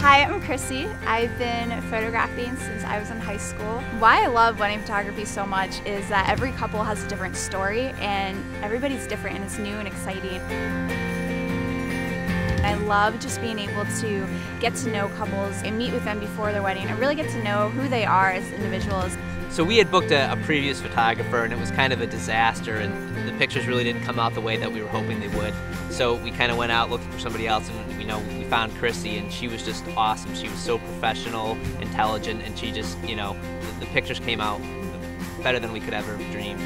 Hi, I'm Chrissy. I've been photographing since I was in high school. Why I love wedding photography so much is that every couple has a different story and everybody's different and it's new and exciting. I love just being able to get to know couples and meet with them before their wedding and really get to know who they are as individuals. So we had booked a, a, previous photographer and it was kind of a disaster and the pictures really didn't come out the way that we were hoping they would. So we kind of went out looking for somebody else and you know we found Chrissy and she was just awesome. She was so professional, intelligent, and she just you know the, the pictures came out better than we could ever dreamed.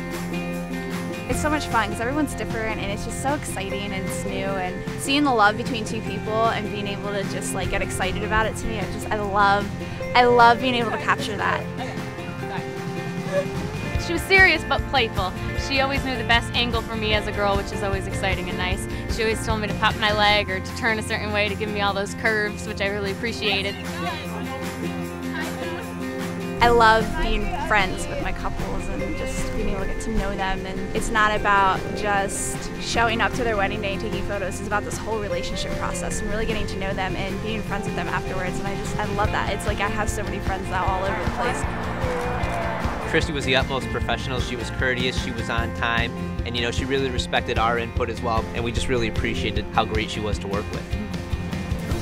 It's so much fun because everyone's different and it's just so exciting and it's new and seeing the love between two people and being able to just like get excited about it to me, I just I love I love being able to capture that. She was serious but playful. She always knew the best angle for me as a girl, which is always exciting and nice. She always told me to pop my leg or to turn a certain way to give me all those curves, which I really appreciated. I love being friends with my couples and just being able to get to know them. And it's not about just showing up to their wedding day and taking photos. It's about this whole relationship process and really getting to know them and being friends with them afterwards. And I just, I love that. It's like I have so many friends now all over the place. Christy was the utmost professional. She was courteous, she was on time, and you know, she really respected our input as well, and we just really appreciated how great she was to work with.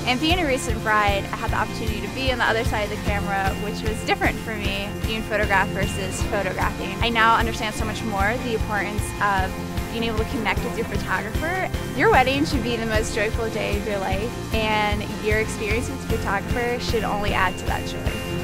And being a recent bride, I had the opportunity to be on the other side of the camera, which was different for me, being photographed versus photographing. I now understand so much more the importance of being able to connect with your photographer. Your wedding should be the most joyful day of your life, and your experience with the photographer should only add to that joy.